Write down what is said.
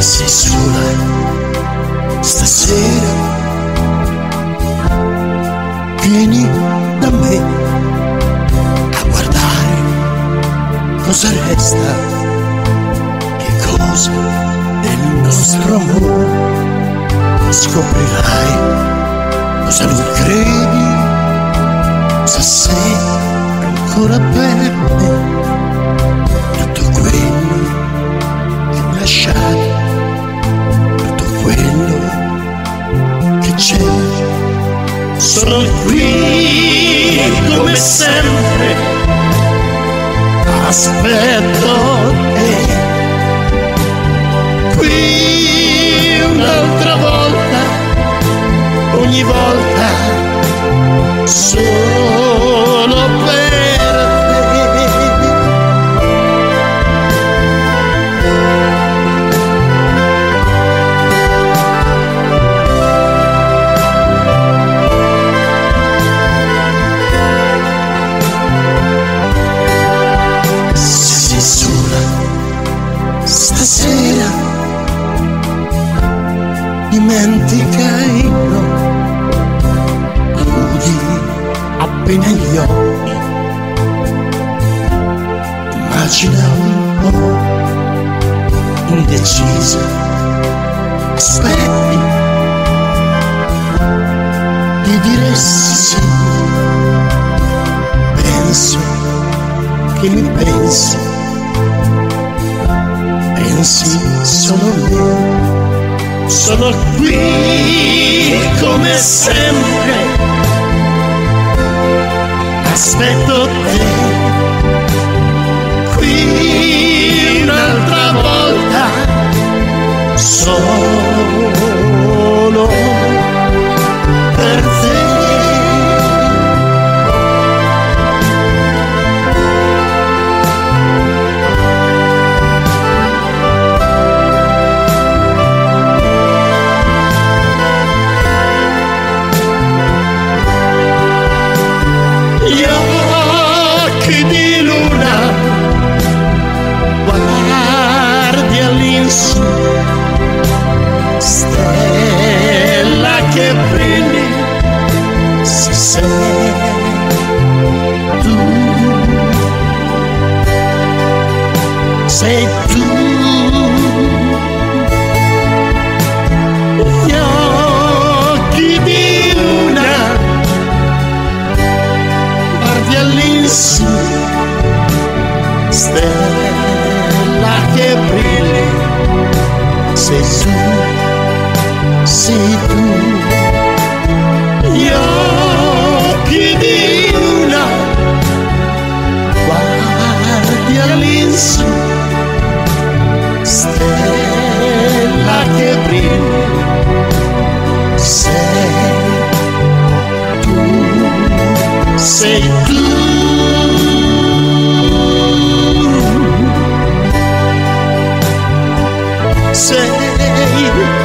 Se sei sola stasera, vieni da me a guardare cosa resta, che cosa del nostro amore. Scoprirai cosa non credi, cosa sei ancora per me. Qui come sempre, aspetto te. Qui un'altra volta, ogni volta, solo dimenticai no, chiudi appena gli occhi, immagina un po', indecisa, aspetti di dire sì, penso che mi pensi, pensi solo me, sono qui come sempre, aspetto te, sei tu gli occhi di luna guardi all'insù, stella che brilli, sei tu, sei tu, sei tu. Sei